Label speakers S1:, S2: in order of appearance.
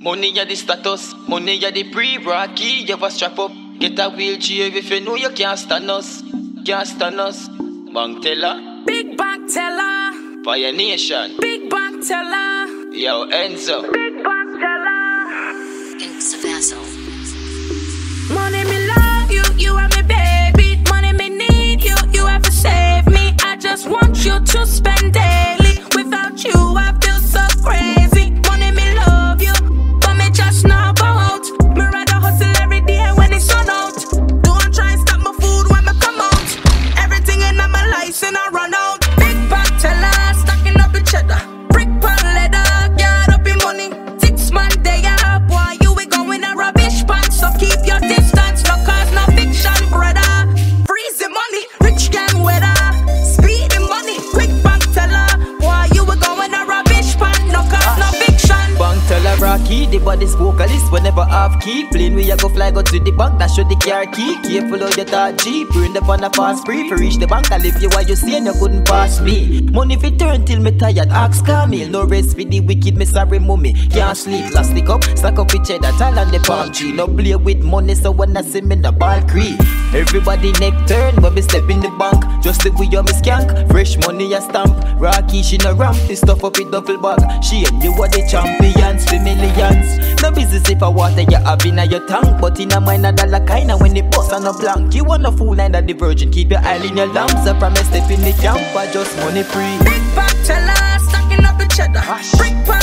S1: Money ya the status, money ya the pre-rocky, you ever strap up. Get a wheelchair if you know you can't stand us. Can't stand us. Bank teller,
S2: Big bank teller,
S1: Fire Nation.
S2: big bank teller,
S1: Yo, Enzo.
S2: big bank teller.
S3: Thinks of asshole.
S2: Money me love you, you are my baby. Money me need you, you have to save me. I just want you to spend daily.
S1: Rawkey, the body's vocalist whenever have key. Plane we a go fly go to the bank, that show the car key. Careful of your thought G, burn the on a fast free. For reach the bank, I leave you while you saying you couldn't pass me. Money fi turn till me tired, ask Camille. No rest for the wicked, me sorry mummy. Can't sleep, last stick up, stack up with cheddar, tall on the palm tree. No play with money, so when I see me the ball creep. Everybody neck turn when me step in the bank. Just the way you me skank, fresh money a stamp. Rocky she no ramp, this stuff up with duffel bag. She and you are the champions for millions. No business if I water you have in your tank, but in a mine a dollar kinda when the bus on a blank. You want a fool line that the virgin, keep your eye in your lamps. I promise step in the camp, I just money free.
S2: Big back teller, stacking up the cheddar. Brick pan